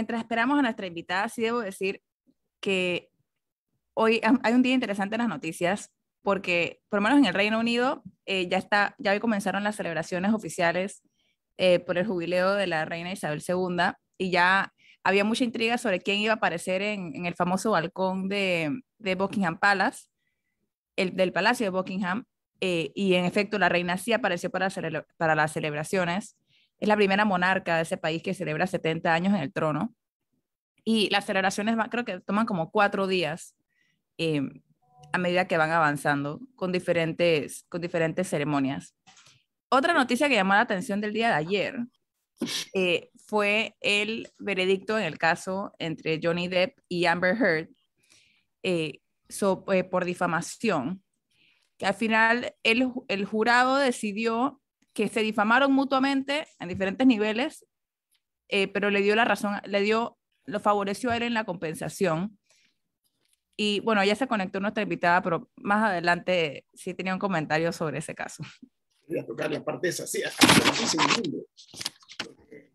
mientras esperamos a nuestra invitada, sí debo decir que hoy hay un día interesante en las noticias porque por lo menos en el Reino Unido eh, ya está, ya hoy comenzaron las celebraciones oficiales eh, por el jubileo de la reina Isabel II y ya había mucha intriga sobre quién iba a aparecer en, el famoso balcón de, Buckingham Palace, el del Palacio de Buckingham, eh, y en efecto la reina sí apareció para, para las celebraciones. Es la primera monarca de ese país que celebra 70 años en el trono. Y las celebraciones creo que toman como cuatro días a medida que van avanzando con diferentes, con diferentes ceremonias. Otra noticia que llamó la atención del día de ayer eh, fue el veredicto en el caso entre Johnny Depp y Amber Heard eh, eh, por difamación, que al final el, el jurado decidió que se difamaron mutuamente en diferentes niveles, pero le dio la razón, le dio, lo favoreció a él en la compensación y bueno, ya se conectó nuestra invitada, pero más adelante sí tenía un comentario sobre ese caso. Voy a tocar la parte esa, sí.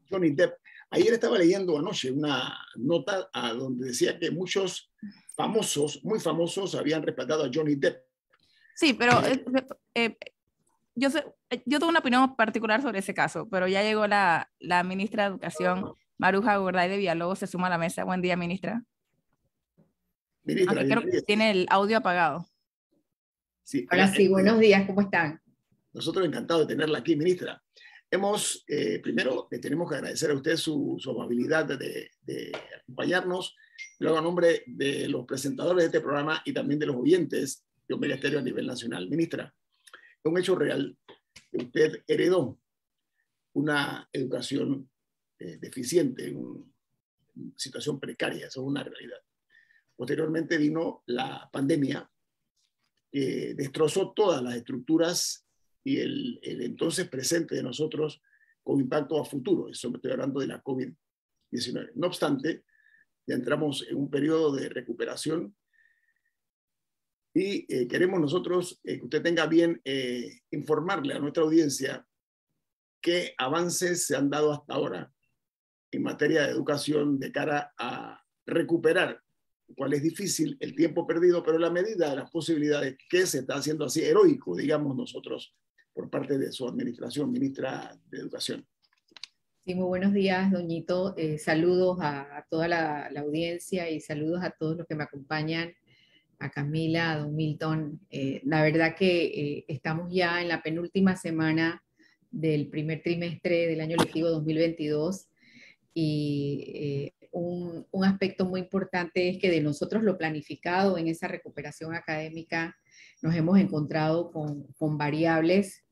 Johnny Depp. Ayer estaba leyendo anoche una nota a donde decía que muchos famosos, muy famosos, habían respaldado a Johnny Depp. Sí, pero eh, eh, yo, sé, yo tengo una opinión particular sobre ese caso, pero ya llegó la, la ministra de Educación, Maruja Gorday de Villalobos, se suma a la mesa. Buen día, ministra. Ministra, creo que tiene el audio apagado. Sí, Hola, sí, buenos días, ¿cómo están? Nosotros encantados de tenerla aquí, ministra. Hemos, eh, primero, le tenemos que agradecer a usted su, su amabilidad de, de, acompañarnos, luego a nombre de los presentadores de este programa y también de los oyentes de un ministerio a nivel nacional. Ministra, un hecho real usted heredó una educación eh, deficiente, en una situación precaria, eso es una realidad. Posteriormente vino la pandemia, que destrozó todas las estructuras y el, entonces presente de nosotros con impacto a futuro. Eso me estoy hablando de la COVID-19. No obstante, ya entramos en un periodo de recuperación y eh, queremos nosotros eh, que usted tenga bien eh, informarle a nuestra audiencia qué avances se han dado hasta ahora en materia de educación de cara a recuperar cual es difícil el tiempo perdido, pero la medida de las posibilidades que se está haciendo así heroico, digamos nosotros, por parte de su administración, ministra de Educación. Sí, muy buenos días, doñito. Eh, saludos a, toda la, audiencia y saludos a todos los que me acompañan, a Camila, a don Milton. Eh, la verdad que eh, estamos ya en la penúltima semana del primer trimestre del año lectivo 2022 y un, aspecto muy importante es que de nosotros lo planificado en esa recuperación académica nos hemos encontrado con, variables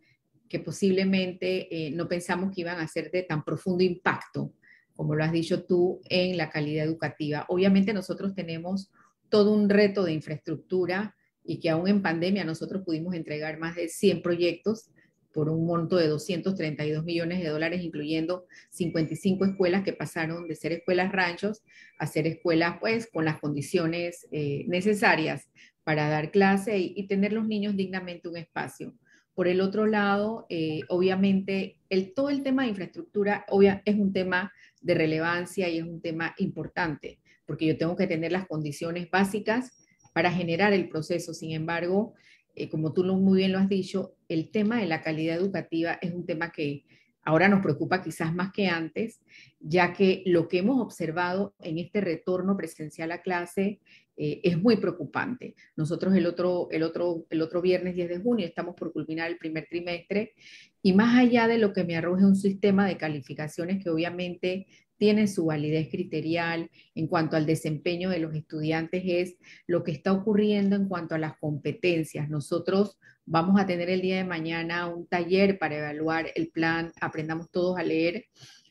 que posiblemente eh, no pensamos que iban a ser de tan profundo impacto, como lo has dicho tú, en la calidad educativa. Obviamente nosotros tenemos todo un reto de infraestructura y que aún en pandemia nosotros pudimos entregar más de 100 proyectos por un monto de 232 millones de dólares, incluyendo 55 escuelas que pasaron de ser escuelas ranchos a ser escuelas pues con las condiciones eh, necesarias para dar clase y, tener los niños dignamente un espacio. Por el otro lado, eh, obviamente, el, todo el tema de infraestructura obvia, es un tema de relevancia y es un tema importante, porque yo tengo que tener las condiciones básicas para generar el proceso. Sin embargo, eh, como tú muy bien lo has dicho, el tema de la calidad educativa es un tema que ahora nos preocupa quizás más que antes, ya que lo que hemos observado en este retorno presencial a clase eh, es muy preocupante. Nosotros el otro, el, otro, el otro viernes 10 de junio estamos por culminar el primer trimestre y más allá de lo que me arroje un sistema de calificaciones que obviamente tiene su validez criterial en cuanto al desempeño de los estudiantes es lo que está ocurriendo en cuanto a las competencias. Nosotros vamos a tener el día de mañana un taller para evaluar el plan Aprendamos Todos a Leer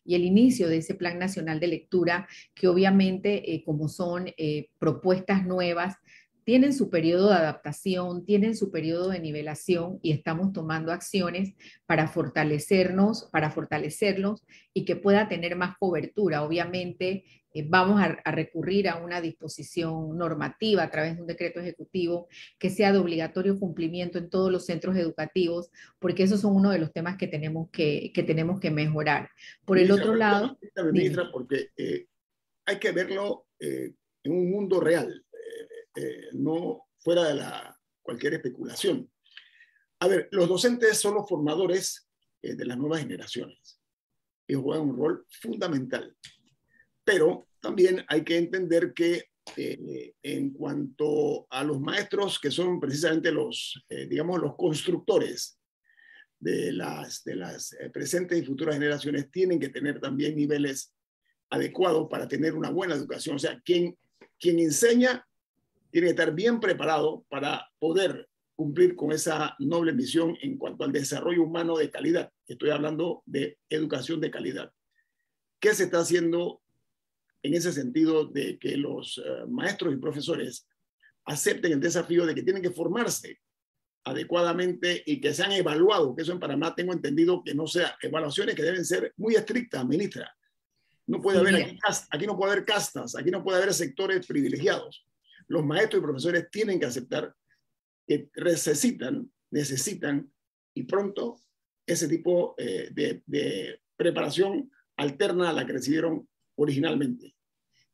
y el inicio de ese Plan Nacional de Lectura, que obviamente eh, como son eh, propuestas nuevas, tienen su periodo de adaptación, tienen su periodo de nivelación y estamos tomando acciones para fortalecernos, para fortalecerlos y que pueda tener más cobertura. Obviamente eh, vamos a, recurrir a una disposición normativa a través de un decreto ejecutivo que sea de obligatorio cumplimiento en todos los centros educativos, porque esos son uno de los temas que tenemos que, que tenemos que mejorar. Por el otro lado... Ministra, porque eh, hay que verlo en un mundo real, no fuera de la, cualquier especulación. A ver, los docentes son los formadores de las nuevas generaciones y juegan un rol fundamental. Pero también hay que entender que eh, en cuanto a los maestros, que son precisamente los, eh, digamos, los constructores de las, de las eh, presentes y futuras generaciones, tienen que tener también niveles adecuados para tener una buena educación. O sea, quien, quien enseña tiene que estar bien preparado para poder cumplir con esa noble misión en cuanto al desarrollo humano de calidad. Estoy hablando de educación de calidad. ¿Qué se está haciendo en ese sentido de que los eh, maestros y profesores acepten el desafío de que tienen que formarse adecuadamente y que sean evaluados, que eso en Panamá tengo entendido que no sea evaluaciones que deben ser muy estrictas, ministra. No puede haber aquí, aquí no puede haber castas, aquí no puede haber sectores privilegiados. Los maestros y profesores tienen que aceptar que necesitan, necesitan y pronto ese tipo eh, de, preparación alterna a la que recibieron originalmente?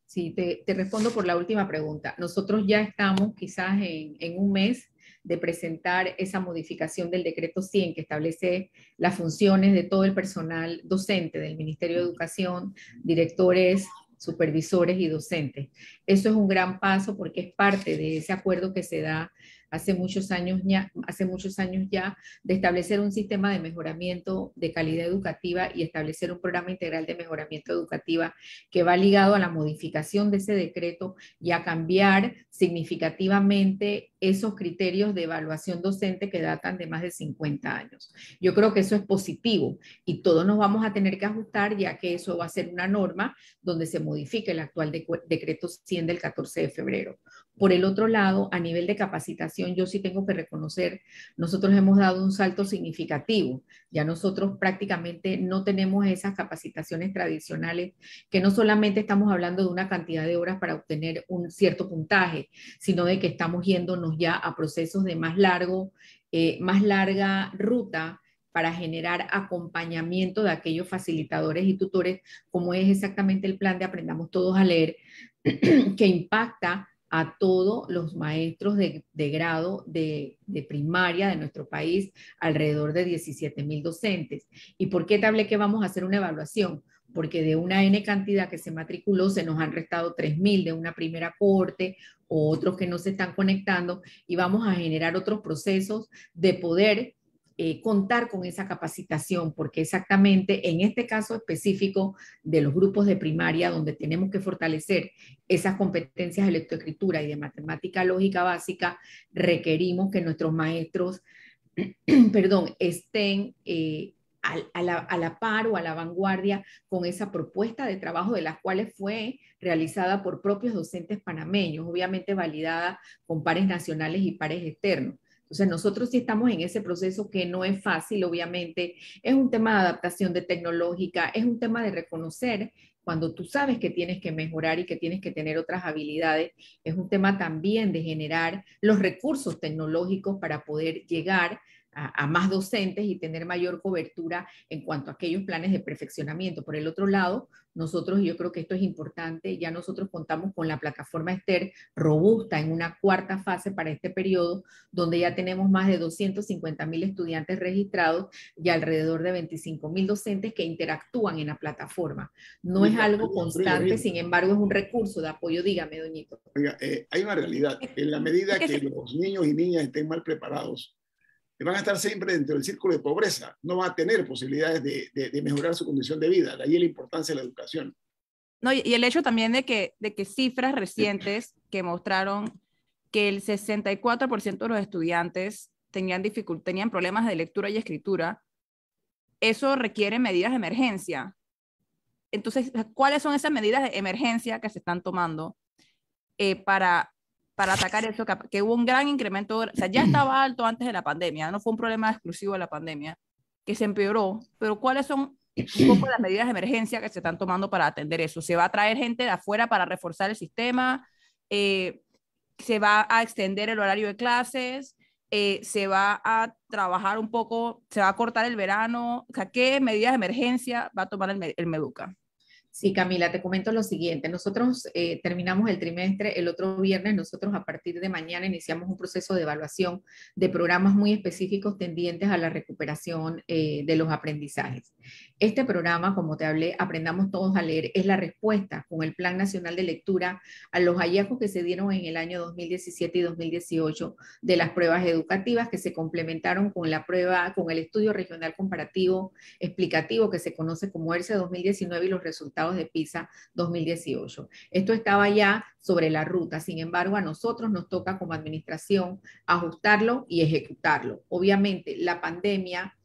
Sí, te, respondo por la última pregunta. Nosotros ya estamos quizás en, en, un mes de presentar esa modificación del decreto 100 que establece las funciones de todo el personal docente del Ministerio de Educación, directores, supervisores y docentes. Eso es un gran paso porque es parte de ese acuerdo que se da hace muchos años ya, hace muchos años ya de establecer un sistema de mejoramiento de calidad educativa y establecer un programa integral de mejoramiento educativa que va ligado a la modificación de ese decreto y a cambiar significativamente esos criterios de evaluación docente que datan de más de 50 años. Yo creo que eso es positivo y todos nos vamos a tener que ajustar ya que eso va a ser una norma donde se modifique el actual decreto 100 del 14 de febrero. Por el otro lado, a nivel de capacitación, yo sí tengo que reconocer, nosotros hemos dado un salto significativo. Ya nosotros prácticamente no tenemos esas capacitaciones tradicionales, que no solamente estamos hablando de una cantidad de horas para obtener un cierto puntaje, sino de que estamos yéndonos ya a procesos de más largo, eh, más larga ruta para generar acompañamiento de aquellos facilitadores y tutores, como es exactamente el plan de Aprendamos Todos a Leer, que impacta a todos los maestros de, grado de, primaria de nuestro país, alrededor de 17 mil docentes. ¿Y por qué te hablé que vamos a hacer una evaluación? Porque de una N cantidad que se matriculó, se nos han restado 3 mil de una primera corte o otros que no se están conectando y vamos a generar otros procesos de poder eh, contar con esa capacitación, porque exactamente en este caso específico de los grupos de primaria, donde tenemos que fortalecer esas competencias de lectoescritura y de matemática lógica básica, requerimos que nuestros maestros, perdón, estén eh, a, la, a, la, par o a la vanguardia con esa propuesta de trabajo de las cuales fue realizada por propios docentes panameños, obviamente validada con pares nacionales y pares externos. Entonces, nosotros sí estamos en ese proceso que no es fácil, obviamente. Es un tema de adaptación de tecnológica, es un tema de reconocer cuando tú sabes que tienes que mejorar y que tienes que tener otras habilidades, es un tema también de generar los recursos tecnológicos para poder llegar a, más docentes y tener mayor cobertura en cuanto a aquellos planes de perfeccionamiento. Por el otro lado, nosotros, y yo creo que esto es importante, ya nosotros contamos con la plataforma Esther robusta en una cuarta fase para este periodo, donde ya tenemos más de 250 mil estudiantes registrados y alrededor de 25 mil docentes que interactúan en la plataforma. No es algo constante, sin embargo, es un recurso de apoyo. Dígame, doñito. Oiga, eh, hay una realidad. En la medida que los niños y niñas estén mal preparados, van a estar siempre dentro del círculo de pobreza, no van a tener posibilidades de, mejorar su condición de vida. De ahí la importancia de la educación. No, y el hecho también de que, de que cifras recientes que mostraron que el 64% de los estudiantes tenían, tenían problemas de lectura y escritura, eso requiere medidas de emergencia. Entonces, ¿cuáles son esas medidas de emergencia que se están tomando eh, para para atacar eso, que, hubo un gran incremento, o sea, ya estaba alto antes de la pandemia, no fue un problema exclusivo de la pandemia, que se empeoró, pero ¿cuáles son un poco las medidas de emergencia que se están tomando para atender eso? ¿Se va a traer gente de afuera para reforzar el sistema? Eh, ¿Se va a extender el horario de clases? Eh, ¿Se va a trabajar un poco? ¿Se va a cortar el verano? O sea, ¿qué medidas de emergencia va a tomar el, el Meduca? Sí, Camila, te comento lo siguiente. Nosotros eh, terminamos el trimestre el otro viernes. Nosotros a partir de mañana iniciamos un proceso de evaluación de programas muy específicos tendientes a la recuperación eh, de los aprendizajes. Este programa, como te hablé, Aprendamos Todos a Leer, es la respuesta con el Plan Nacional de Lectura a los hallazgos que se dieron en el año 2017 y 2018 de las pruebas educativas que se complementaron con la prueba, con el estudio regional comparativo explicativo que se conoce como ERCE 2019 y los resultados de PISA 2018. Esto estaba ya sobre la ruta, sin embargo, a nosotros nos toca como administración ajustarlo y ejecutarlo. Obviamente, la pandemia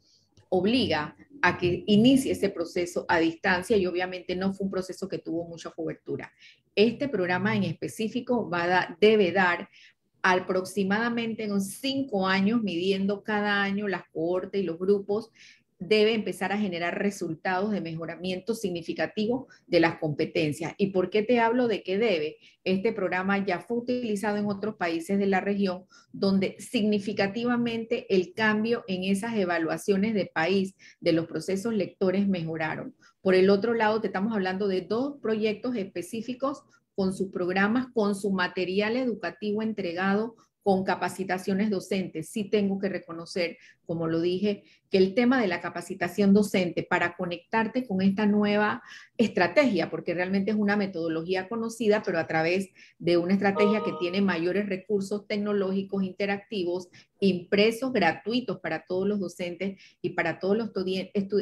obliga a que inicie ese proceso a distancia y obviamente no fue un proceso que tuvo mucha cobertura. Este programa en específico va debe dar aproximadamente en cinco años, midiendo cada año las cohortes y los grupos debe empezar a generar resultados de mejoramiento significativo de las competencias. ¿Y por qué te hablo de que debe? Este programa ya fue utilizado en otros países de la región donde significativamente el cambio en esas evaluaciones de país de los procesos lectores mejoraron. Por el otro lado, te estamos hablando de dos proyectos específicos con sus programas, con su material educativo entregado con capacitaciones docentes. Sí tengo que reconocer, como lo dije, que el tema de la capacitación docente para conectarte con esta nueva estrategia, porque realmente es una metodología conocida, pero a través de una estrategia que tiene mayores recursos tecnológicos interactivos, impresos gratuitos para todos los docentes y para todos los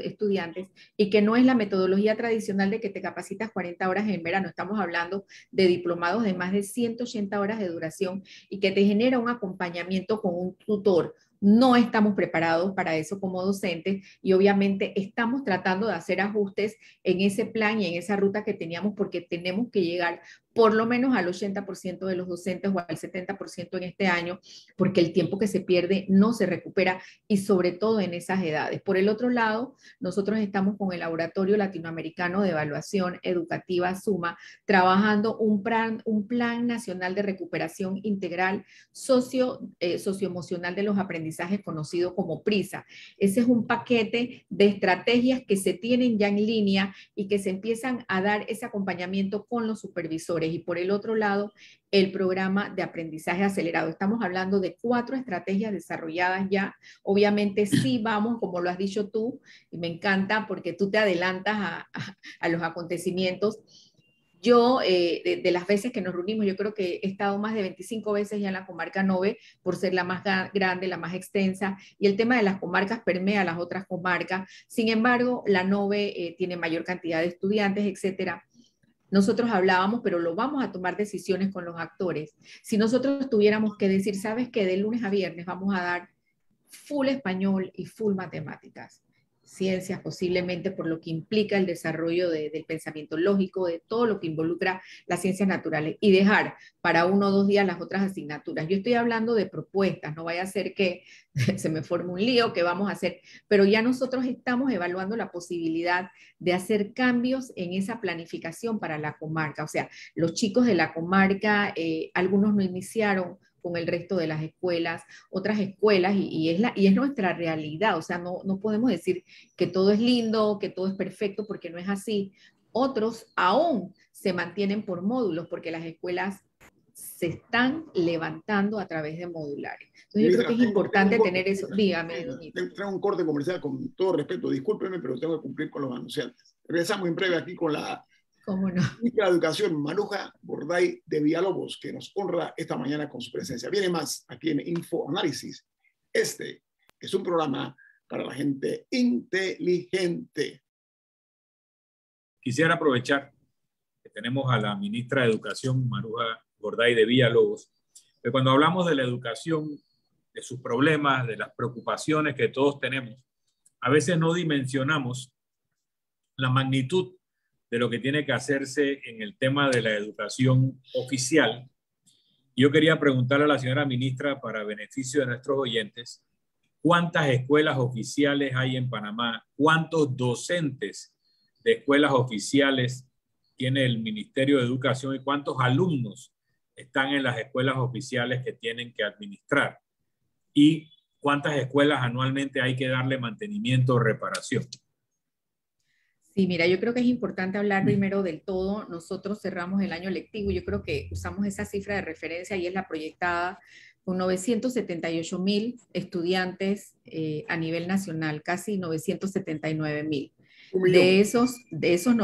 estudiantes, y que no es la metodología tradicional de que te capacitas 40 horas en verano. Estamos hablando de diplomados de más de 180 horas de duración y que te genera un acompañamiento con un tutor no estamos preparados para eso como docentes y obviamente estamos tratando de hacer ajustes en ese plan y en esa ruta que teníamos porque tenemos que llegar por lo menos al 80% de los docentes o al 70% en este año, porque el tiempo que se pierde no se recupera y sobre todo en esas edades. Por el otro lado, nosotros estamos con el Laboratorio Latinoamericano de Evaluación Educativa SUMA, trabajando un plan, un plan nacional de recuperación integral socio, eh, socioemocional de los aprendizajes conocido como PRISA. Ese es un paquete de estrategias que se tienen ya en línea y que se empiezan a dar ese acompañamiento con los supervisores y por el otro lado el programa de aprendizaje acelerado. Estamos hablando de cuatro estrategias desarrolladas ya. Obviamente sí vamos, como lo has dicho tú, y me encanta porque tú te adelantas a, los acontecimientos. Yo, eh, de, las veces que nos reunimos, yo creo que he estado más de 25 veces ya en la comarca 9 por ser la más grande, la más extensa, y el tema de las comarcas permea las otras comarcas. Sin embargo, la 9 eh, tiene mayor cantidad de estudiantes, etcétera nosotros hablábamos, pero lo vamos a tomar decisiones con los actores. Si nosotros tuviéramos que decir, sabes que de lunes a viernes vamos a dar full español y full matemáticas, ciencias, posiblemente por lo que implica el desarrollo del pensamiento lógico, de todo lo que involucra las ciencias naturales, y dejar para uno o dos días las otras asignaturas. Yo estoy hablando de propuestas, no vaya a ser que se me forme un lío, que vamos a hacer, pero ya nosotros estamos evaluando la posibilidad de hacer cambios en esa planificación para la comarca. O sea, los chicos de la comarca, eh, algunos no iniciaron con el resto de las escuelas, otras escuelas, y, es, la, y es nuestra realidad. O sea, no, no podemos decir que todo es lindo, que todo es perfecto, porque no es así. Otros aún se mantienen por módulos, porque las escuelas se están levantando a través de modulares. Entonces, yo creo que es importante tener eso. Dígame, Traigo un corte comercial con todo respeto, discúlpeme, pero tengo que cumplir con los anunciantes. Regresamos en breve aquí con la ¿Cómo no? la Educación, Manuja Borday de Villalobos, que nos honra esta mañana con su presencia. Viene más aquí en Info Análisis. Este es un programa para la gente inteligente. Quisiera aprovechar que tenemos a la ministra de Educación, Maruja Borday de Villalobos, que cuando hablamos de la educación, de sus problemas, de las preocupaciones que todos tenemos, a veces no dimensionamos la magnitud de lo que tiene que hacerse en el tema de la educación oficial. Yo quería preguntarle a la señora ministra, para beneficio de nuestros oyentes, ¿cuántas escuelas oficiales hay en Panamá? ¿Cuántos docentes de escuelas oficiales tiene el Ministerio de Educación y cuántos alumnos están en las escuelas oficiales que tienen que administrar? ¿Y cuántas escuelas anualmente hay que darle mantenimiento o reparación? Sí, mira, yo creo que es importante hablar primero del todo. Nosotros cerramos el año lectivo y yo creo que usamos esa cifra de referencia y es la proyectada con 978 mil estudiantes eh, a nivel nacional, casi 979 mil. De esos, de esos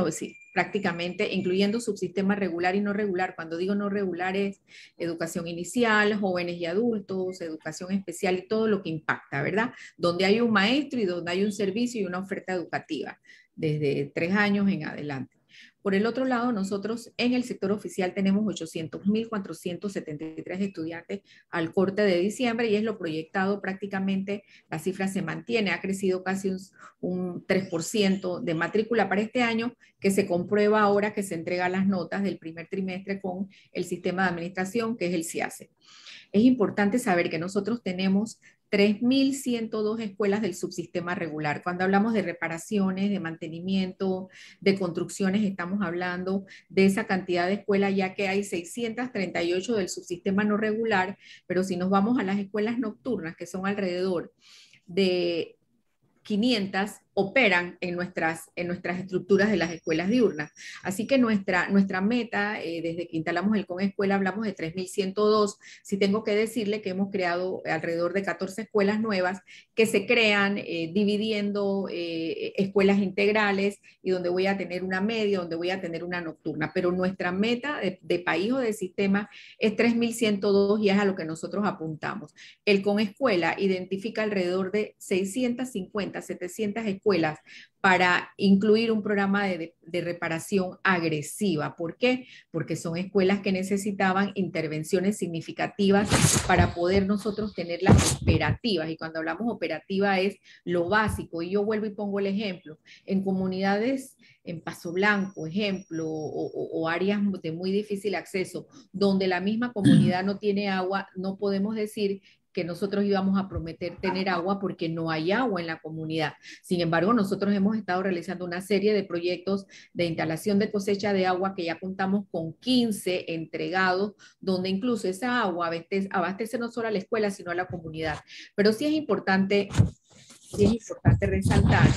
prácticamente, incluyendo subsistema regular y no regular. Cuando digo no regular es educación inicial, jóvenes y adultos, educación especial y todo lo que impacta, ¿verdad? Donde hay un maestro y donde hay un servicio y una oferta educativa desde tres años en adelante. Por el otro lado, nosotros en el sector oficial tenemos 800.473 estudiantes al corte de diciembre y es lo proyectado prácticamente, la cifra se mantiene, ha crecido casi un, un 3% de matrícula para este año, que se comprueba ahora que se entregan las notas del primer trimestre con el sistema de administración, que es el CIACE. Es importante saber que nosotros tenemos 3.102 escuelas del subsistema regular. Cuando hablamos de reparaciones, de mantenimiento, de construcciones, estamos hablando de esa cantidad de escuelas, ya que hay 638 del subsistema no regular, pero si nos vamos a las escuelas nocturnas, que son alrededor de 500 operan en nuestras, en nuestras estructuras de las escuelas diurnas. Así que nuestra, nuestra meta, eh, desde que instalamos el CON Escuela, hablamos de 3.102. Si tengo que decirle que hemos creado alrededor de 14 escuelas nuevas que se crean eh, dividiendo eh, escuelas integrales y donde voy a tener una media, donde voy a tener una nocturna. Pero nuestra meta de, de país o de sistema es 3.102 y es a lo que nosotros apuntamos. El CON Escuela identifica alrededor de 650 700 escuelas para incluir un programa de, reparación agresiva. ¿Por qué? Porque son escuelas que necesitaban intervenciones significativas para poder nosotros tener las operativas. Y cuando hablamos operativa es lo básico. Y yo vuelvo y pongo el ejemplo. En comunidades en Paso Blanco, ejemplo, o, áreas de muy difícil acceso, donde la misma comunidad no tiene agua, no podemos decir que nosotros íbamos a prometer tener agua porque no hay agua en la comunidad. Sin embargo, nosotros hemos estado realizando una serie de proyectos de instalación de cosecha de agua que ya contamos con 15 entregados, donde incluso esa agua abastece, abastece no solo a la escuela, sino a la comunidad. Pero sí es importante sí es importante resaltar,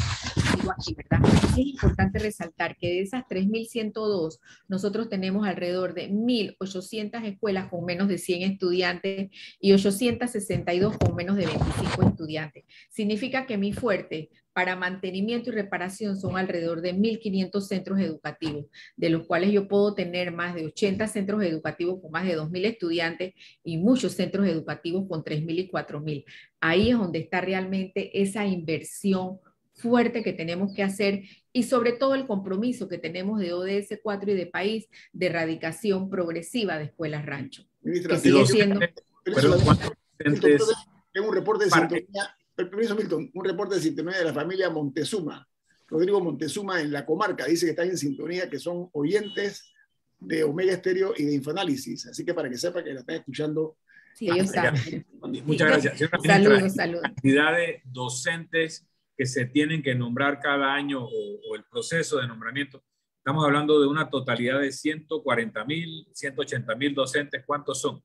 digo aquí, ¿verdad? Es importante resaltar que de esas 3.102, nosotros tenemos alrededor de 1.800 escuelas con menos de 100 estudiantes y 862 con menos de 25 estudiantes. Significa que mi fuerte para mantenimiento y reparación son alrededor de 1.500 centros educativos, de los cuales yo puedo tener más de 80 centros educativos con más de 2.000 estudiantes y muchos centros educativos con 3.000 y 4.000. Ahí es donde está realmente esa inversión fuerte que tenemos que hacer y sobre todo el compromiso que tenemos de ODS 4 y de país de erradicación progresiva de escuelas rancho. Ministra, que sigue siendo... Tengo un reporte de sintonía permiso, Milton, un reporte de sintonía de la familia Montezuma. Rodrigo Montezuma en la comarca dice que están en sintonía, que son oyentes de Omega Estéreo y de Infoanálisis. Así que para que sepa que la están escuchando. Sí, ellos Muchas gracias. Saludos, saludos. Cantidad de docentes que se tienen que nombrar cada año o, el proceso de nombramiento. Estamos hablando de una totalidad de 140 mil, 180 mil docentes. ¿Cuántos son?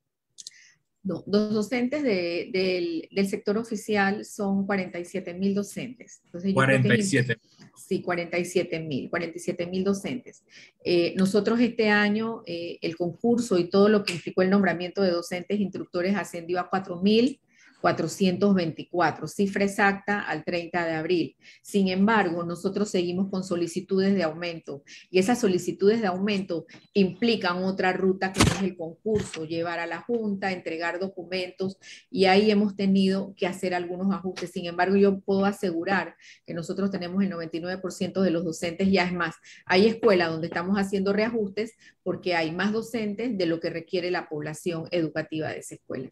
No, los docentes del, sector oficial son 47 mil docentes. Entonces, 47. sí, 47 mil, 47 mil docentes. Eh, nosotros este año, eh, el concurso y todo lo que implicó el nombramiento de docentes instructores ascendió a 4 mil 424, cifra exacta al 30 de abril. Sin embargo, nosotros seguimos con solicitudes de aumento y esas solicitudes de aumento implican otra ruta que es el concurso, llevar a la Junta, entregar documentos y ahí hemos tenido que hacer algunos ajustes. Sin embargo, yo puedo asegurar que nosotros tenemos el 99% de los docentes, ya es más, hay escuelas donde estamos haciendo reajustes porque hay más docentes de lo que requiere la población educativa de esa escuela.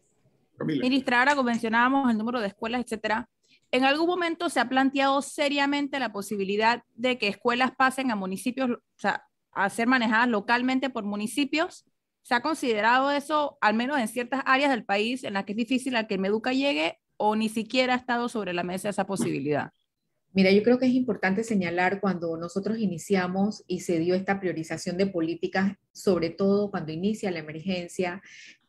Ministra, ahora mencionábamos el número de escuelas, etcétera. ¿En algún momento se ha planteado seriamente la posibilidad de que escuelas pasen a municipios, o sea, a ser manejadas localmente por municipios? ¿Se ha considerado eso, al menos en ciertas áreas del país en las que es difícil a que Meduca llegue, o ni siquiera ha estado sobre la mesa esa posibilidad? Mira, yo creo que es importante señalar cuando nosotros iniciamos y se dio esta priorización de políticas, sobre todo cuando inicia la emergencia,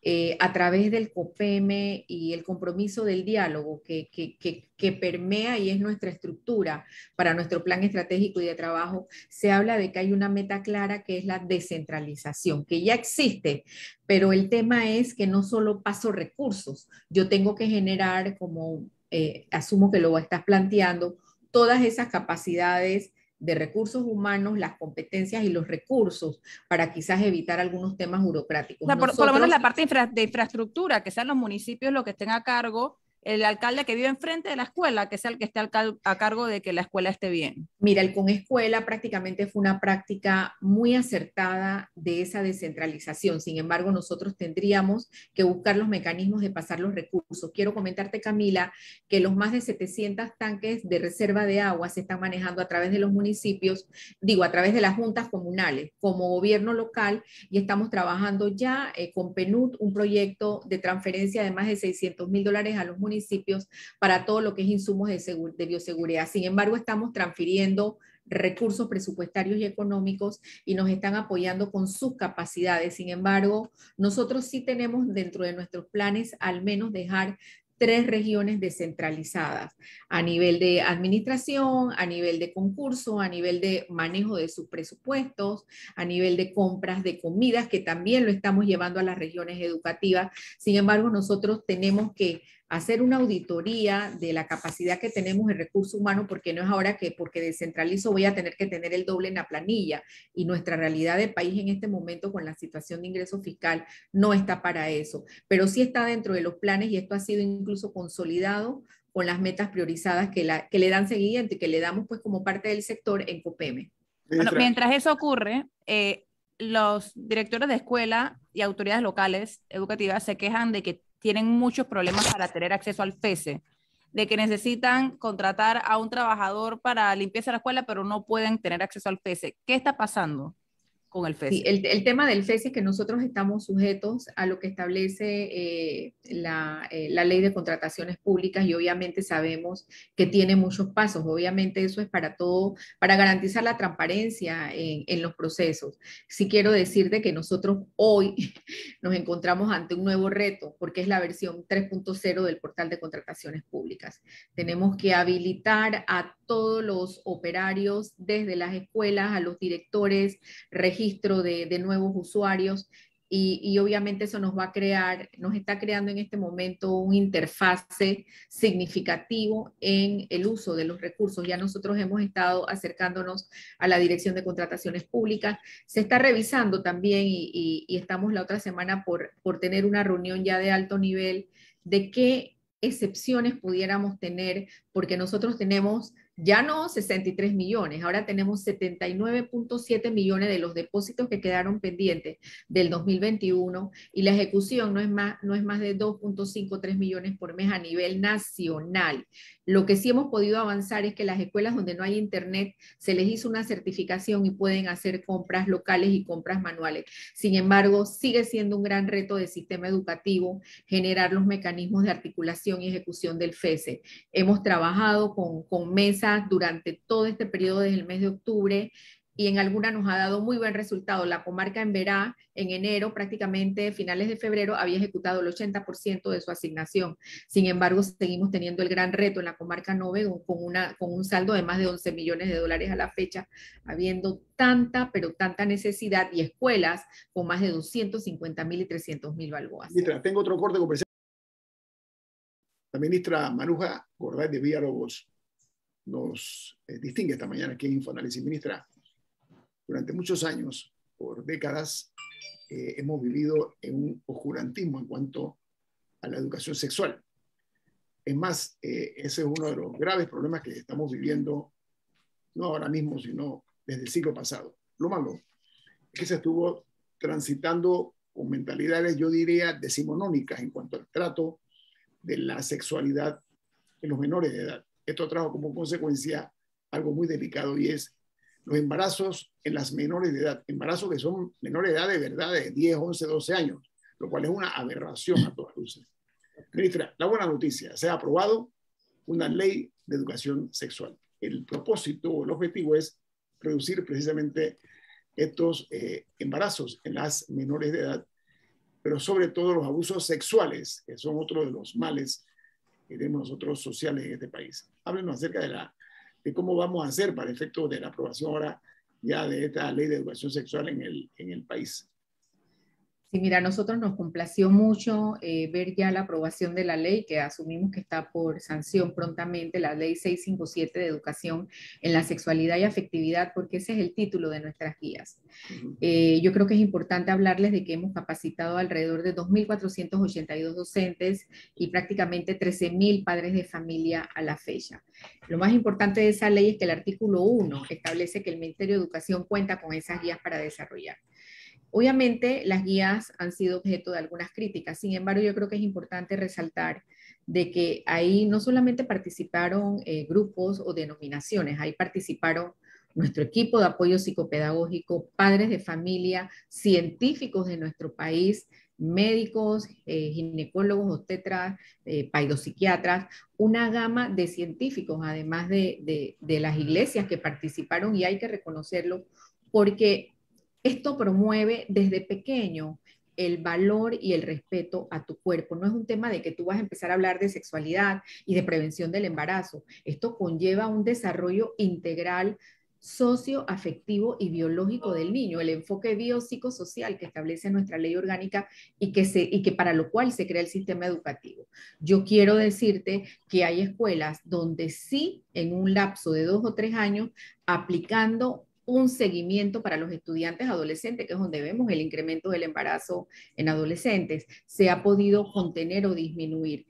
eh, a través del COPEME y el compromiso del diálogo que, que, que, permea y es nuestra estructura para nuestro plan estratégico y de trabajo, se habla de que hay una meta clara que es la descentralización, que ya existe, pero el tema es que no solo paso recursos, yo tengo que generar, como eh, asumo que lo estás planteando, todas esas capacidades de recursos humanos, las competencias y los recursos para quizás evitar algunos temas burocráticos. por, lo menos la parte de infraestructura, que sean los municipios los que estén a cargo el alcalde que vive enfrente de la escuela, que sea el que esté a cargo de que la escuela esté bien. Mira, el con escuela prácticamente fue una práctica muy acertada de esa descentralización. Sin embargo, nosotros tendríamos que buscar los mecanismos de pasar los recursos. Quiero comentarte, Camila, que los más de 700 tanques de reserva de agua se están manejando a través de los municipios, digo, a través de las juntas comunales, como gobierno local, y estamos trabajando ya eh, con PNUD un proyecto de transferencia de más de 600 mil dólares a los municipios municipios para todo lo que es insumos de, de bioseguridad. Sin embargo, estamos transfiriendo recursos presupuestarios y económicos y nos están apoyando con sus capacidades. Sin embargo, nosotros sí tenemos dentro de nuestros planes al menos dejar tres regiones descentralizadas a nivel de administración, a nivel de concurso, a nivel de manejo de sus presupuestos, a nivel de compras de comidas, que también lo estamos llevando a las regiones educativas. Sin embargo, nosotros tenemos que hacer una auditoría de la capacidad que tenemos en recurso humano, porque no es ahora que porque descentralizo voy a tener que tener el doble en la planilla y nuestra realidad de país en este momento con la situación de ingreso fiscal no está para eso, pero sí está dentro de los planes y esto ha sido incluso consolidado con las metas priorizadas que, la, que le dan seguimiento y que le damos pues como parte del sector en COPEME. Bueno, mientras eso ocurre, eh, los directores de escuela y autoridades locales educativas se quejan de que tienen muchos problemas para tener acceso al FESE, de que necesitan contratar a un trabajador para limpieza de la escuela, pero no pueden tener acceso al FESE. ¿Qué está pasando? Con el FESI. el, tema del FESI es que nosotros estamos sujetos a lo que establece eh, la, eh, la, ley de contrataciones públicas y obviamente sabemos que tiene muchos pasos. Obviamente eso es para todo, para garantizar la transparencia en, en los procesos. Sí quiero decirte que nosotros hoy nos encontramos ante un nuevo reto porque es la versión 3.0 del portal de contrataciones públicas. Tenemos que habilitar a todos los operarios desde las escuelas, a los directores, registros, de, nuevos usuarios y, obviamente eso nos va a crear, nos está creando en este momento un interfase significativo en el uso de los recursos. Ya nosotros hemos estado acercándonos a la Dirección de Contrataciones Públicas. Se está revisando también y, y estamos la otra semana por, por tener una reunión ya de alto nivel de qué excepciones pudiéramos tener, porque nosotros tenemos ya no 63 millones, ahora tenemos 79.7 millones de los depósitos que quedaron pendientes del 2021 y la ejecución no es más, no es más de 2.53 millones por mes a nivel nacional. Lo que sí hemos podido avanzar es que las escuelas donde no hay internet se les hizo una certificación y pueden hacer compras locales y compras manuales. Sin embargo, sigue siendo un gran reto del sistema educativo generar los mecanismos de articulación y ejecución del FESE. Hemos trabajado con, con mesas durante todo este periodo desde el mes de octubre y en alguna nos ha dado muy buen resultado. La comarca en Verá, en enero, prácticamente finales de febrero, había ejecutado el 80% de su asignación. Sin embargo, seguimos teniendo el gran reto en la comarca Nove con, una, con un saldo de más de 11 millones de dólares a la fecha, habiendo tanta, pero tanta necesidad y escuelas con más de 250 mil y 300 mil balboas. tengo otro corte comercial. La ministra Maruja Gorday de Villalobos nos eh, distingue esta mañana aquí en Infoanálisis. Ministra, durante muchos años, por décadas, eh, hemos vivido en un oscurantismo en cuanto a la educación sexual. Es más, eh, ese es uno de los graves problemas que estamos viviendo, no ahora mismo, sino desde el siglo pasado. Lo malo es que se estuvo transitando con mentalidades, yo diría, decimonónicas en cuanto al trato de la sexualidad en los menores de edad esto trajo como consecuencia algo muy delicado y es los embarazos en las menores de edad, embarazos que son menores de edad de verdad, de 10, 11, 12 años, lo cual es una aberración a todas luces. Ministra, la buena noticia, se ha aprobado una ley de educación sexual. El propósito, el objetivo es reducir precisamente estos eh, embarazos en las menores de edad pero sobre todo los abusos sexuales, que son otro de los males que tenemos nosotros sociales en este país. Háblenos acerca de, la, de cómo vamos a hacer para efecto de la aprobación ahora ya de esta ley de educación sexual en el, en el país. Sí, mira, a nosotros nos complació mucho eh, ver ya la aprobación de la ley, que asumimos que está por sanción prontamente, la ley 657 de educación en la sexualidad y afectividad, porque ese es el título de nuestras guías. Eh, yo creo que es importante hablarles de que hemos capacitado alrededor de 2.482 docentes y prácticamente 13.000 padres de familia a la fecha. Lo más importante de esa ley es que el artículo 1 establece que el Ministerio de Educación cuenta con esas guías para desarrollar. Obviamente las guías han sido objeto de algunas críticas, sin embargo yo creo que es importante resaltar de que ahí no solamente participaron eh, grupos o denominaciones, ahí participaron nuestro equipo de apoyo psicopedagógico, padres de familia, científicos de nuestro país, médicos, eh, ginecólogos, obstetras, eh, una gama de científicos, además de, de las iglesias que participaron y hay que reconocerlo porque esto promueve desde pequeño el valor y el respeto a tu cuerpo. No es un tema de que tú vas a empezar a hablar de sexualidad y de prevención del embarazo. Esto conlleva un desarrollo integral socioafectivo y biológico del niño, el enfoque biopsicosocial que establece nuestra ley orgánica y que, y que para lo cual se crea el sistema educativo. Yo quiero decirte que hay escuelas donde sí, en un lapso de dos o tres años, aplicando un seguimiento para los estudiantes adolescentes, que es donde vemos el incremento del embarazo en adolescentes, se ha podido contener o disminuir.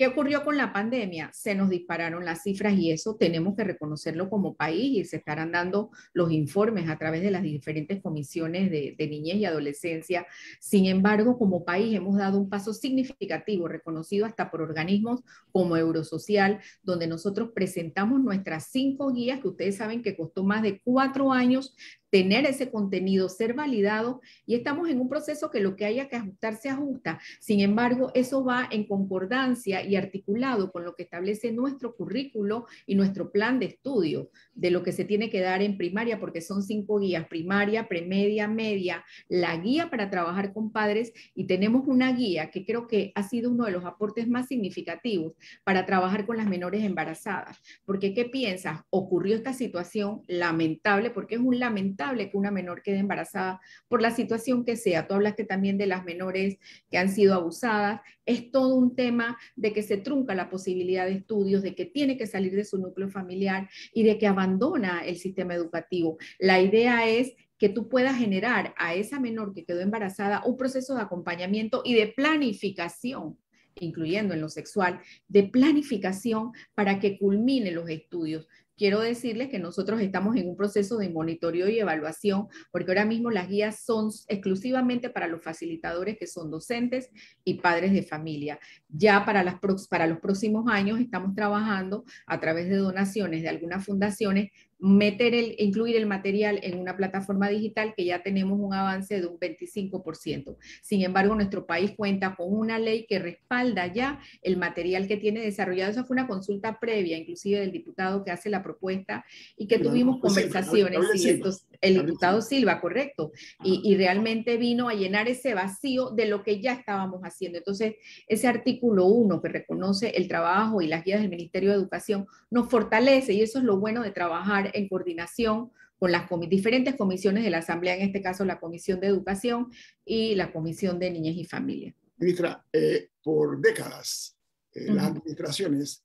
¿Qué ocurrió con la pandemia? Se nos dispararon las cifras y eso tenemos que reconocerlo como país y se estarán dando los informes a través de las diferentes comisiones de, niñez y adolescencia. Sin embargo, como país hemos dado un paso significativo, reconocido hasta por organismos como Eurosocial, donde nosotros presentamos nuestras cinco guías que ustedes saben que costó más de cuatro años tener ese contenido, ser validado y estamos en un proceso que lo que haya que ajustar se ajusta. Sin embargo, eso va en concordancia y articulado con lo que establece nuestro currículo y nuestro plan de estudio de lo que se tiene que dar en primaria, porque son cinco guías, primaria, premedia, media, la guía para trabajar con padres y tenemos una guía que creo que ha sido uno de los aportes más significativos para trabajar con las menores embarazadas. Porque, ¿qué piensas? Ocurrió esta situación lamentable, porque es un lamentable que una menor quede embarazada por la situación que sea. Tú hablaste también de las menores que han sido abusadas. Es todo un tema de que se trunca la posibilidad de estudios, de que tiene que salir de su núcleo familiar y de que abandona el sistema educativo. La idea es que tú puedas generar a esa menor que quedó embarazada un proceso de acompañamiento y de planificación incluyendo en lo sexual, de planificación para que culmine los estudios quiero decirles que nosotros estamos en un proceso de monitoreo y evaluación, porque ahora mismo las guías son exclusivamente para los facilitadores que son docentes y padres de familia. Ya para, las, para los próximos años estamos trabajando a través de donaciones de algunas fundaciones meter el, incluir el material en una plataforma digital que ya tenemos un avance de un 25%. Sin embargo, nuestro país cuenta con una ley que respalda ya el material que tiene desarrollado. Esa fue una consulta previa, inclusive del diputado que hace la propuesta y que tuvimos conversaciones. El diputado Silva, correcto. Y, y realmente vino a llenar ese vacío de lo que ya estábamos haciendo. Entonces, ese artículo 1 que reconoce el trabajo y las guías del Ministerio de Educación nos fortalece y eso es lo bueno de trabajar en coordinación con las diferentes comisiones de la Asamblea, en este caso la Comisión de Educación y la Comisión de Niñez y Familia. Ministra, eh, por décadas, eh, las administraciones,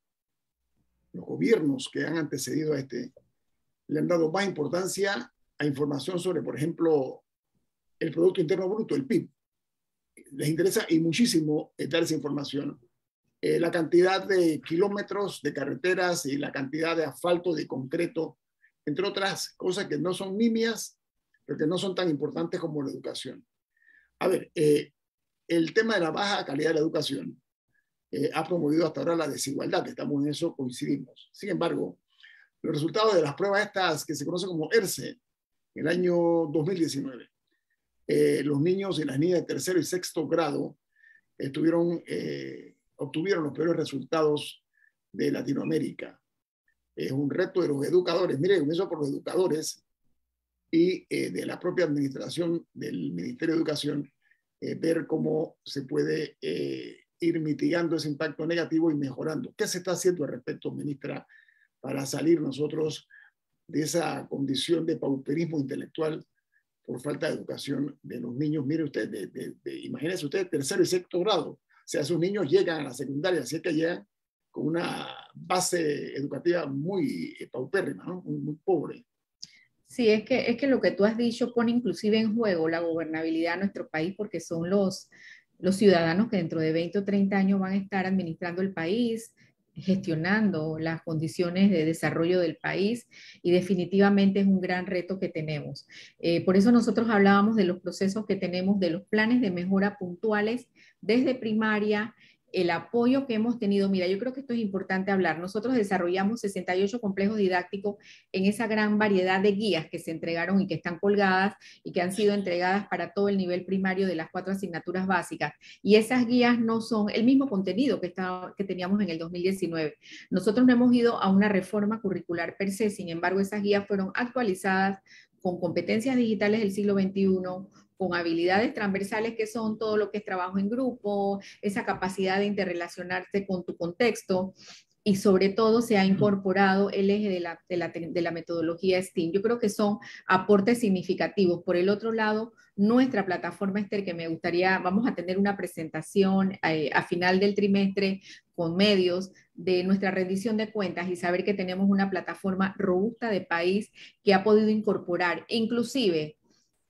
los gobiernos que han antecedido a este, le han dado más importancia a información sobre, por ejemplo, el Producto Interno Bruto, el PIB. Les interesa y muchísimo eh, dar esa información. la cantidad de kilómetros de carreteras y la cantidad de asfalto, de concreto entre otras cosas que no son nimias, pero que no son tan importantes como la educación. A ver, eh, el tema de la baja calidad de la educación eh, ha promovido hasta ahora la desigualdad, estamos en eso, coincidimos. Sin embargo, los resultados de las pruebas estas que se conocen como ERCE, el año 2019, eh, los niños y las niñas de tercero y sexto grado obtuvieron los peores resultados de Latinoamérica es un reto de los educadores. Mire, comienzo por los educadores y eh, de la propia administración del Ministerio de Educación, eh, ver cómo se puede eh, ir mitigando ese impacto negativo y mejorando. ¿Qué se está haciendo al respecto, ministra, para salir nosotros de esa condición de pauperismo intelectual por falta de educación de los niños? Mire usted, de, imagínese usted, tercero y sexto grado. O sea, esos niños llegan a la secundaria, así que llegan con una base educativa muy eh, paupérrima, ¿no? muy, pobre. Sí, es que, es que lo que tú has dicho pone inclusive en juego la gobernabilidad de nuestro país porque son los, los ciudadanos que dentro de 20 o 30 años van a estar administrando el país, gestionando las condiciones de desarrollo del país y definitivamente es un gran reto que tenemos. Eh, por eso nosotros hablábamos de los procesos que tenemos, de los planes de mejora puntuales desde primaria el apoyo que hemos tenido, mira, yo creo que esto es importante hablar. Nosotros desarrollamos 68 complejos didácticos en esa gran variedad de guías que se entregaron y que están colgadas y que han sido entregadas para todo el nivel primario de las cuatro asignaturas básicas. Y esas guías no son el mismo contenido que, que teníamos en el 2019. Nosotros no hemos ido a una reforma curricular per se, sin embargo, esas guías fueron actualizadas con competencias digitales del siglo XXI, con habilidades transversales que son todo lo que es trabajo en grupo, esa capacidad de interrelacionarse con tu contexto y sobre todo se ha incorporado el eje de la, de la, metodología STEAM. Yo creo que son aportes significativos. Por el otro lado, nuestra plataforma Esther, que me gustaría, vamos a tener una presentación eh, a final del trimestre con medios de nuestra rendición de cuentas y saber que tenemos una plataforma robusta de país que ha podido incorporar inclusive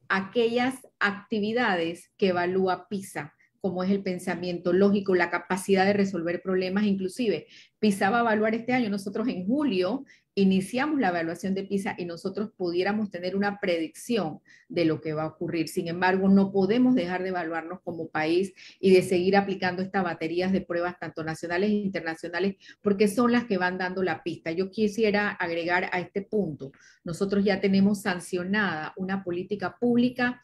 aquellas actividades que evalúa PISA, como es el pensamiento lógico, la capacidad de resolver problemas, inclusive PISA va a evaluar este año, nosotros en julio iniciamos la evaluación de PISA y nosotros pudiéramos tener una predicción de lo que va a ocurrir. Sin embargo, no podemos dejar de evaluarnos como país y de seguir aplicando estas baterías de pruebas, tanto nacionales e internacionales, porque son las que van dando la pista. Yo quisiera agregar a este punto, nosotros ya tenemos sancionada una política pública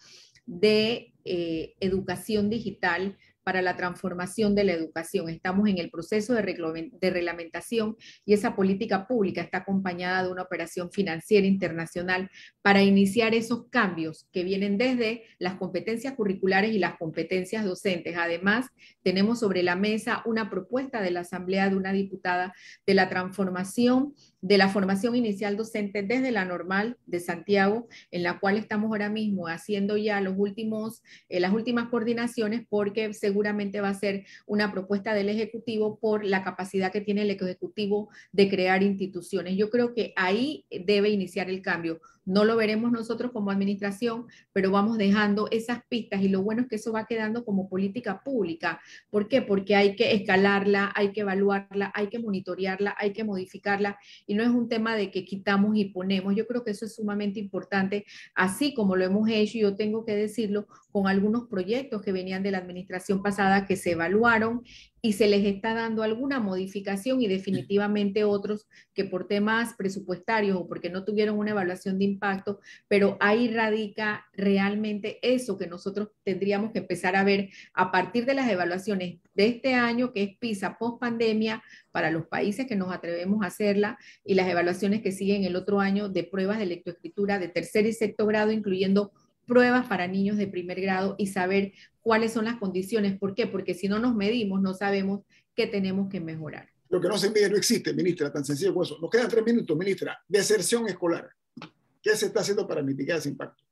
de eh, educación digital para la transformación de la educación. Estamos en el proceso de, reglamentación y esa política pública está acompañada de una operación financiera internacional para iniciar esos cambios que vienen desde las competencias curriculares y las competencias docentes. Además, tenemos sobre la mesa una propuesta de la Asamblea de una diputada de la transformación de la formación inicial docente desde la normal de Santiago, en la cual estamos ahora mismo haciendo ya los últimos, eh, las últimas coordinaciones porque seguramente va a ser una propuesta del Ejecutivo por la capacidad que tiene el Ejecutivo de crear instituciones. Yo creo que ahí debe iniciar el cambio. No lo veremos nosotros como administración, pero vamos dejando esas pistas y lo bueno es que eso va quedando como política pública. ¿Por qué? Porque hay que escalarla, hay que evaluarla, hay que monitorearla, hay que modificarla y no es un tema de que quitamos y ponemos. Yo creo que eso es sumamente importante, así como lo hemos hecho, yo tengo que decirlo, con algunos proyectos que venían de la administración pasada que se evaluaron y se les está dando alguna modificación y definitivamente otros que por temas presupuestarios o porque no tuvieron una evaluación de impacto, pero ahí radica realmente eso que nosotros tendríamos que empezar a ver a partir de las evaluaciones de este año, que es PISA post pandemia para los países que nos atrevemos a hacerla y las evaluaciones que siguen el otro año de pruebas de lectoescritura de tercer y sexto grado, incluyendo pruebas para niños de primer grado y saber cuáles son las condiciones. ¿Por qué? Porque si no nos medimos, no sabemos qué tenemos que mejorar. Lo que no se mide no existe, ministra, tan sencillo como eso. Nos quedan tres minutos, ministra. Deserción escolar. ¿Qué se está haciendo para mitigar ese impacto?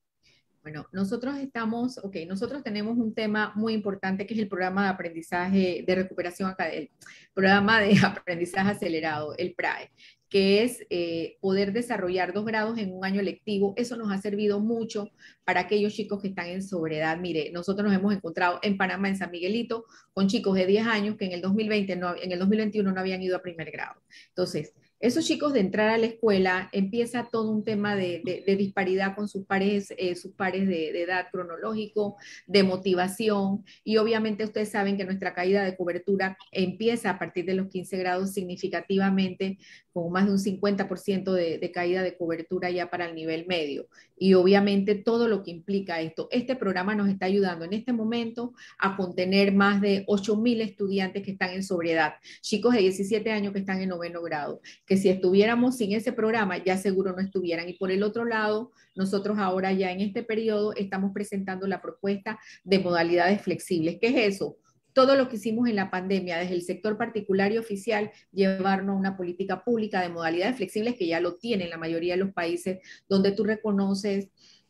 Bueno, nosotros estamos, ok, nosotros tenemos un tema muy importante que es el programa de aprendizaje de recuperación académica, programa de aprendizaje acelerado, el PRAE que es eh, poder desarrollar dos grados en un año lectivo. Eso nos ha servido mucho para aquellos chicos que están en sobredad. Mire, nosotros nos hemos encontrado en Panamá, en San Miguelito, con chicos de 10 años que en el 2020, no, en el 2021 no habían ido a primer grado. Entonces, esos chicos de entrar a la escuela empieza todo un tema de, disparidad con sus pares, eh, sus pares de, edad cronológico, de motivación y obviamente ustedes saben que nuestra caída de cobertura empieza a partir de los 15 grados significativamente con más de un 50% de, caída de cobertura ya para el nivel medio. Y obviamente todo lo que implica esto. Este programa nos está ayudando en este momento a contener más de 8.000 estudiantes que están en sobriedad, chicos de 17 años que están en noveno grado, que si estuviéramos sin ese programa ya seguro no estuvieran. Y por el otro lado, nosotros ahora ya en este periodo estamos presentando la propuesta de modalidades flexibles. ¿Qué es eso? todo lo que hicimos en la pandemia, desde el sector particular y oficial, llevarnos a una política pública de modalidades flexibles que ya lo tienen la mayoría de los países, donde tú reconoces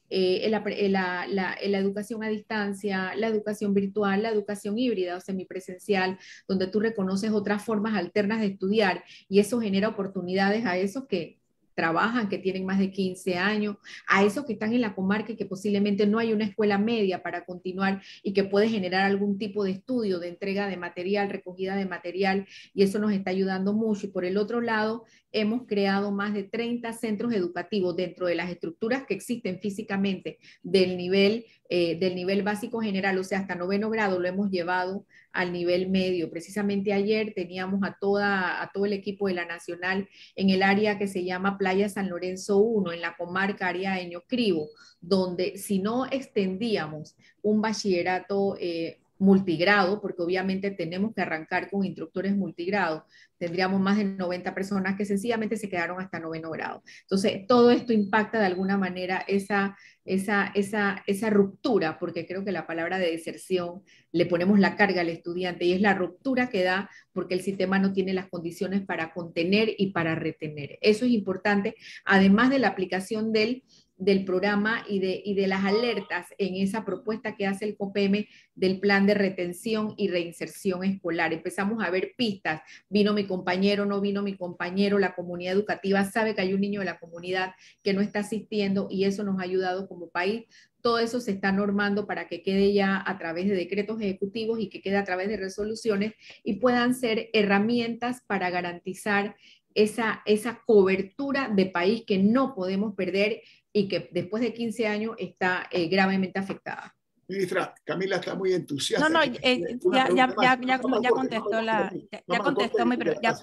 eh, la, la, educación a distancia, la educación virtual, la educación híbrida o semipresencial, donde tú reconoces otras formas alternas de estudiar y eso genera oportunidades a esos que trabajan, que tienen más de 15 años, a esos que están en la comarca y que posiblemente no hay una escuela media para continuar y que puede generar algún tipo de estudio, de entrega de material, recogida de material, y eso nos está ayudando mucho. Y por el otro lado, hemos creado más de 30 centros educativos dentro de las estructuras que existen físicamente del nivel, eh, del nivel básico general, o sea, hasta noveno grado lo hemos llevado al nivel medio. Precisamente ayer teníamos a, toda, a todo el equipo de la Nacional en el área que se llama Playa San Lorenzo 1, en la comarca área de Ñocribo, donde si no extendíamos un bachillerato eh, multigrado, porque obviamente tenemos que arrancar con instructores multigrado, tendríamos más de 90 personas que sencillamente se quedaron hasta noveno grado. Entonces, todo esto impacta de alguna manera esa, esa, esa, esa ruptura, porque creo que la palabra de deserción le ponemos la carga al estudiante y es la ruptura que da porque el sistema no tiene las condiciones para contener y para retener. Eso es importante, además de la aplicación del del programa y de, y de las alertas en esa propuesta que hace el COPEME del plan de retención y reinserción escolar. Empezamos a ver pistas, vino mi compañero, no vino mi compañero, la comunidad educativa sabe que hay un niño de la comunidad que no está asistiendo y eso nos ha ayudado como país. Todo eso se está normando para que quede ya a través de decretos ejecutivos y que quede a través de resoluciones y puedan ser herramientas para garantizar esa, esa cobertura de país que no podemos perder y que después de 15 años está eh, gravemente afectada. Ministra, Camila está muy entusiasta. No, no, eh, ya, ya, ya, ya, ya contestó la, ya, contestó mi pregunta. Ya,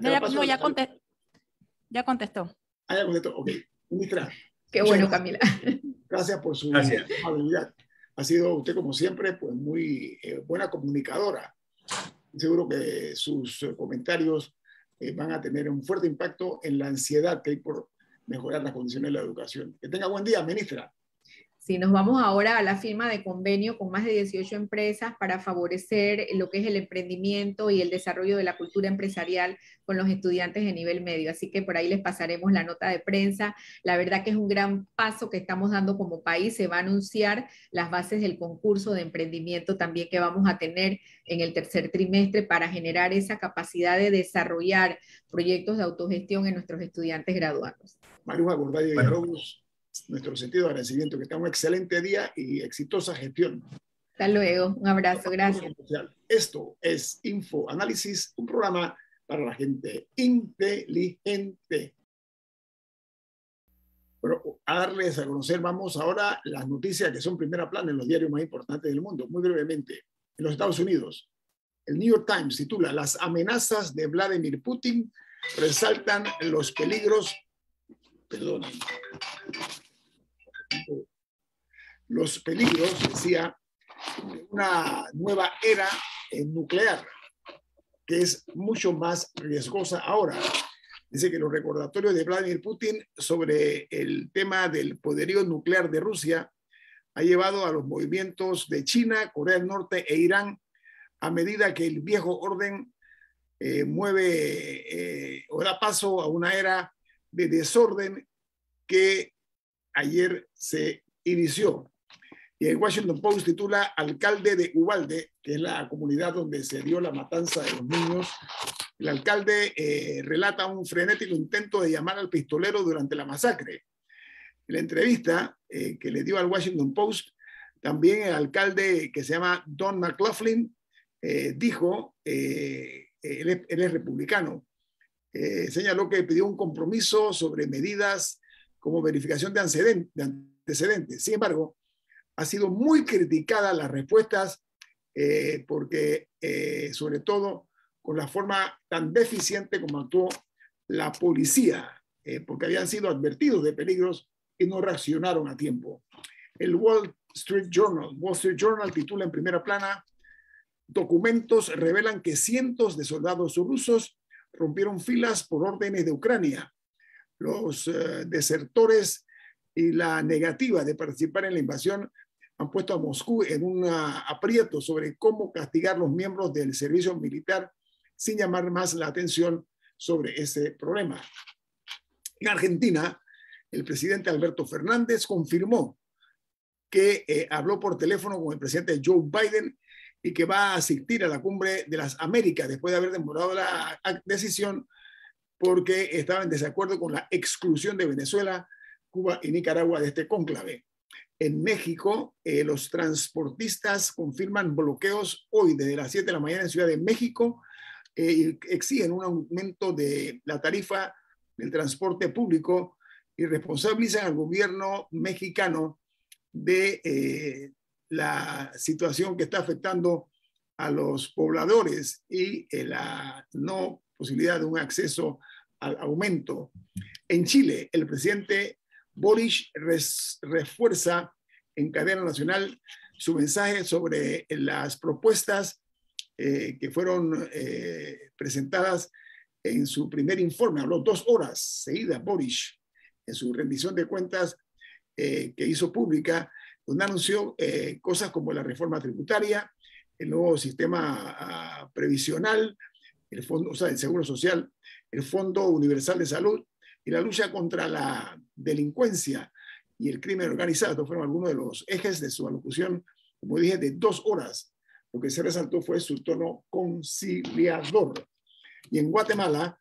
no, ya, contestó, ya contestó. Ah, ya contestó, ok. Ministra. Qué bueno, Camila. Gracias por su amabilidad. Ha sido usted, como siempre, pues muy eh, buena comunicadora. Seguro que sus comentarios van a tener un fuerte impacto en la ansiedad que hay por mejorar las condiciones de la educación. Que tenga buen día, ministra. Si nos vamos ahora a la firma de convenio con más de 18 empresas para favorecer lo que es el emprendimiento y el desarrollo de la cultura empresarial con los estudiantes de nivel medio. Así que por ahí les pasaremos la nota de prensa. La verdad que es un gran paso que estamos dando como país. Se va a anunciar las bases del concurso de emprendimiento también que vamos a tener en el tercer trimestre para generar esa capacidad de desarrollar proyectos de autogestión en nuestros estudiantes graduados. Maruja Gordayo bueno nuestro sentido de agradecimiento. Que tenga un excelente día y exitosa gestión. Hasta luego, un abrazo, gracias. Esto es Info Análisis, un programa para la gente inteligente. Bueno, a darles a conocer, vamos ahora las noticias que son primera plana en los diarios más importantes del mundo, muy brevemente. En los Estados Unidos, el New York Times titula Las amenazas de Vladimir Putin resaltan los peligros, perdón, los peligros, decía, de una nueva era nuclear, que es mucho más riesgosa ahora. Dice que los recordatorios de Vladimir Putin sobre el tema del poderío nuclear de Rusia ha llevado a los movimientos de China, Corea del Norte e Irán a medida que el viejo orden eh, mueve eh, o da paso a una era de desorden que ayer se inició. Y el Washington Post titula Alcalde de Ubalde, que es la comunidad donde se dio la matanza de los niños. El alcalde eh, relata un frenético intento de llamar al pistolero durante la masacre. En la entrevista eh, que le dio al Washington Post, también el alcalde que se llama Don McLaughlin eh, dijo, él es, republicano, señaló que pidió un compromiso sobre medidas como verificación de antecedentes. Sin embargo, ha sido muy criticada las respuestas eh, porque, eh, sobre todo, con la forma tan deficiente como actuó la policía, eh, porque habían sido advertidos de peligros y no reaccionaron a tiempo. El Wall Street Journal, Wall Street Journal titula en primera plana, documentos revelan que cientos de soldados rusos rompieron filas por órdenes de Ucrania. Los eh, desertores y la negativa de participar en la invasión han puesto a Moscú en un aprieto sobre cómo castigar los miembros del servicio militar sin llamar más la atención sobre ese problema. En Argentina, el presidente Alberto Fernández confirmó que eh, habló por teléfono con el presidente Joe Biden y que va a asistir a la cumbre de las Américas después de haber demorado la decisión porque estaba en desacuerdo con la exclusión de Venezuela, Cuba y Nicaragua de este cónclave. En México, eh, los transportistas confirman bloqueos hoy desde las 7 de la mañana en Ciudad de México eh, y exigen un aumento de la tarifa del transporte público y responsabilizan al gobierno mexicano de eh, la situación que está afectando a los pobladores y eh, la no posibilidad de un acceso al aumento. En Chile, el presidente Boris refuerza en cadena nacional su mensaje sobre las propuestas eh, que fueron presentadas en su primer informe. Habló dos horas seguidas Boris en su rendición de cuentas eh, que hizo pública, donde anunció eh, cosas como la reforma tributaria, el nuevo sistema ah, previsional, el fondo, o sea, el seguro social, el Fondo Universal de Salud y la lucha contra la delincuencia y el crimen organizado. Fueron algunos de los ejes de su alocución, como dije, de dos horas. Lo que se resaltó fue su tono conciliador. Y en Guatemala,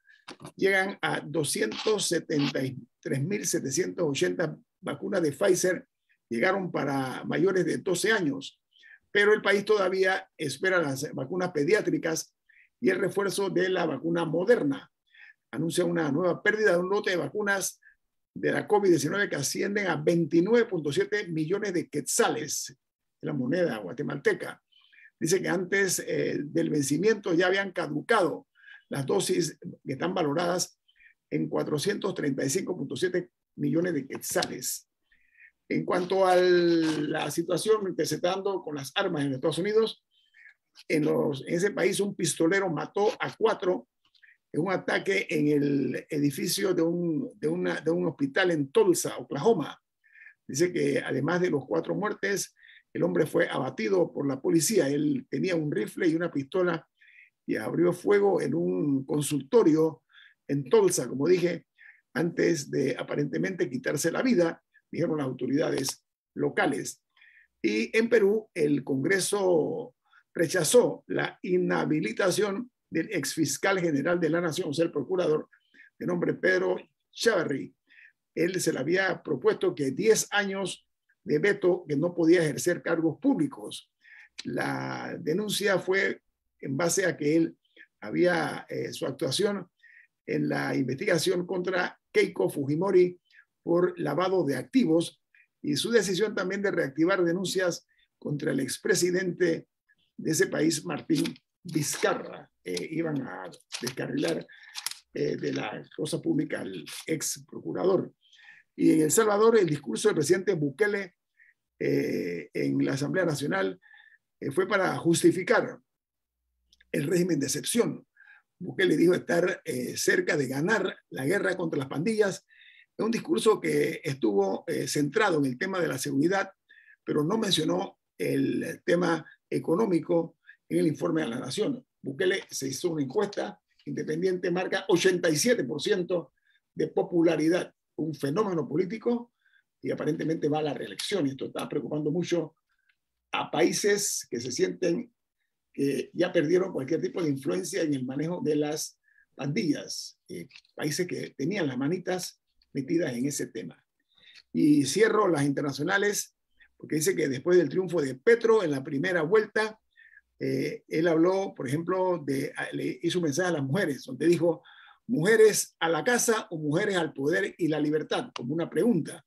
llegan a 273.780 vacunas de Pfizer, llegaron para mayores de 12 años, pero el país todavía espera las vacunas pediátricas y el refuerzo de la vacuna moderna. Anuncia una nueva pérdida de un lote de vacunas de la COVID-19 que ascienden a 29.7 millones de quetzales, la moneda guatemalteca. Dice que antes eh, del vencimiento ya habían caducado las dosis que están valoradas en 435.7 millones de quetzales. En cuanto a la situación dando con las armas en Estados Unidos, en, ese país un pistolero mató a cuatro en un ataque en el edificio de un, de un hospital en Tulsa, Oklahoma. Dice que además de los cuatro muertes, el hombre fue abatido por la policía. Él tenía un rifle y una pistola y abrió fuego en un consultorio en Tulsa, como dije, antes de aparentemente quitarse la vida, dijeron las autoridades locales. Y en Perú, el Congreso rechazó la inhabilitación del exfiscal general de la Nación, o sea, el procurador de nombre Pedro Chavarri. Él se le había propuesto que 10 años de veto que no podía ejercer cargos públicos. La denuncia fue en base a que él había eh, su actuación en la investigación contra Keiko Fujimori por lavado de activos y su decisión también de reactivar denuncias contra el expresidente de ese país, Martín Vizcarra. Eh, iban a descarrilar eh, de la cosa pública al ex procurador. Y en El Salvador, el discurso del presidente Bukele en la Asamblea Nacional fue para justificar el régimen de excepción. Bukele dijo estar eh, cerca de ganar la guerra contra las pandillas. Es un discurso que estuvo eh, centrado en el tema de la seguridad, pero no mencionó el tema económico en el informe a la nación. Bukele se hizo una encuesta independiente, marca 87% de popularidad, un fenómeno político y aparentemente va a la reelección. Y esto está preocupando mucho a países que se sienten que ya perdieron cualquier tipo de influencia en el manejo de las pandillas, eh, países que tenían las manitas metidas en ese tema. Y cierro las internacionales, porque dice que después del triunfo de Petro en la primera vuelta, eh, él habló, por ejemplo, de, le hizo un mensaje a las mujeres, donde dijo, mujeres a la casa o mujeres al poder y la libertad, como una pregunta.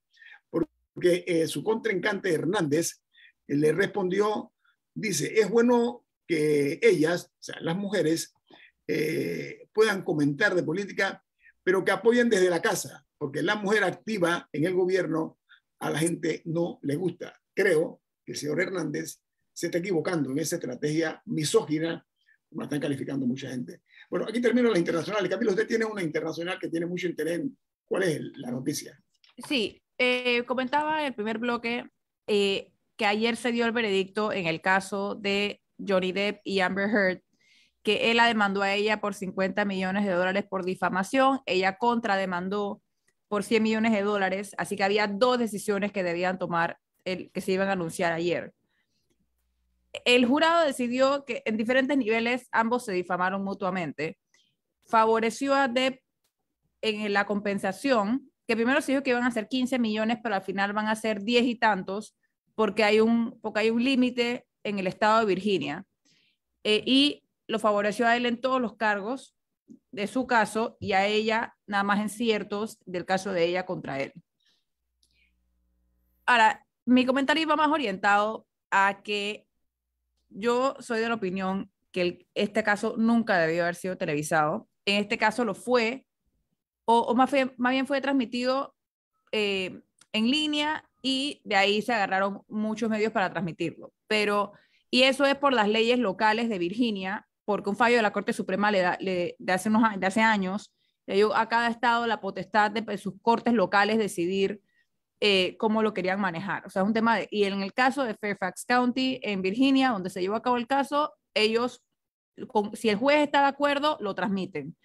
Porque eh, su contrincante Hernández le respondió, dice, es bueno que ellas, o sea, las mujeres, eh, puedan comentar de política, pero que apoyen desde la casa, porque la mujer activa en el gobierno a la gente no le gusta. Creo que el señor Hernández se está equivocando en esa estrategia misógina, como la están calificando mucha gente. Bueno, aquí termino la internacional. Camilo, usted tiene una internacional que tiene mucho interés. ¿Cuál es la noticia? Sí, eh, comentaba en el primer bloque eh, que ayer se dio el veredicto en el caso de Johnny Depp y Amber Heard, que él la demandó a ella por 50 millones de dólares por difamación, ella contrademandó por 100 millones de dólares, así que había dos decisiones que debían tomar, el, que se iban a anunciar ayer. El jurado decidió que en diferentes niveles ambos se difamaron mutuamente. Favoreció a Depp en la compensación, que primero se dijo que iban a ser 15 millones, pero al final van a ser 10 y tantos, porque hay un, un límite en el estado de Virginia. Eh, y lo favoreció a él en todos los cargos de su caso y a ella nada más en ciertos del caso de ella contra él. Ahora, mi comentario va más orientado a que yo soy de la opinión que este caso nunca debió haber sido televisado. En este caso lo fue, o, más, más, bien fue transmitido eh, en línea y de ahí se agarraron muchos medios para transmitirlo. Pero, y eso es por las leyes locales de Virginia, porque un fallo de la Corte Suprema le da, de, hace unos, hace años le dio a cada estado la potestad de, sus cortes locales decidir eh, cómo lo querían manejar. O sea, es un tema de, y en el caso de Fairfax County, en Virginia, donde se llevó a cabo el caso, ellos, si el juez está de acuerdo, lo transmiten.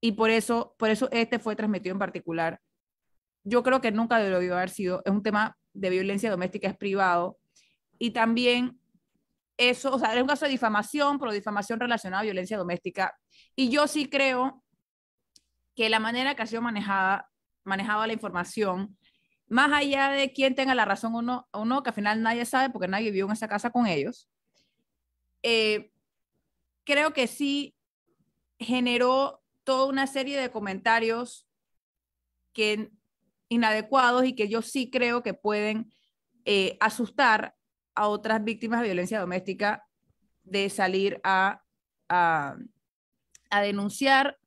Y por eso, por eso este fue transmitido en particular yo creo que nunca debió haber sido, es un tema de violencia doméstica, es privado, y también eso, o sea, es un caso de difamación, pero difamación relacionada a violencia doméstica, y yo sí creo que la manera que ha sido manejada, manejada la información, más allá de quién tenga la razón o no, o no que al final nadie sabe porque nadie vivió en esa casa con ellos, eh, creo que sí generó toda una serie de comentarios que inadecuados y que yo sí creo que pueden eh, asustar a otras víctimas de violencia doméstica de salir a, a, denunciar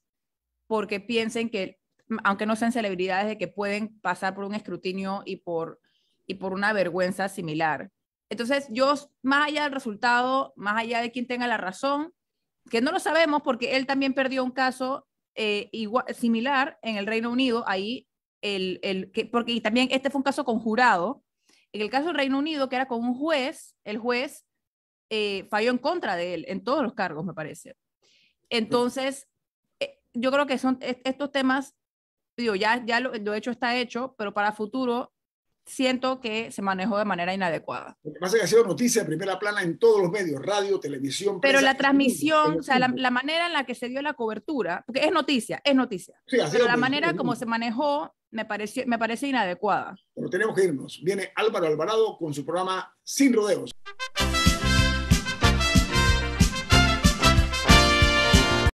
porque piensen que, aunque no sean celebridades, de que pueden pasar por un escrutinio y por, y por una vergüenza similar. Entonces, yo, más allá del resultado, más allá de quien tenga la razón, que no lo sabemos porque él también perdió un caso eh, igual, similar en el Reino Unido, ahí el, el, que, porque también este fue un caso con jurado. En el caso del Reino Unido, que era con un juez, el juez eh, falló en contra de él en todos los cargos, me parece. Entonces, eh, yo creo que son estos temas, digo, ya, ya lo, lo hecho está hecho, pero para futuro siento que se manejó de manera inadecuada. Lo que pasa es que ha sido noticia de primera plana en todos los medios, radio, televisión. Pero la transmisión, o sea, la, la, manera en la que se dio la cobertura, porque es noticia, es noticia. Sí, pero la manera como se manejó me, pareció, me parece inadecuada. Pero tenemos que irnos. Viene Álvaro Alvarado con su programa Sin Rodeos.